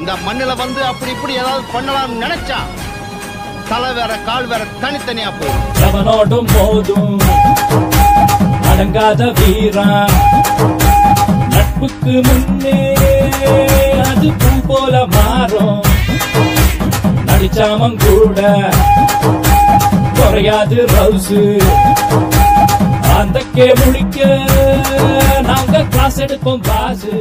இந்த மண்ணுல வந்து அப்படி இப்படி ஏதாவது பண்ணலாம்னு நினைச்சா தலை வேற கால் வேற தனித்தனியா போயிடும். எவனோடும் போதும் அடங்காத வீரா. நட்புக்கு முன்னே அது பூ போல மாறும். நடிச்சாமம் கூட குறையாது ரவுசு. அந்த கே முடிக்க நாங்க கிளாஸ் எடுப்போம் பாசு.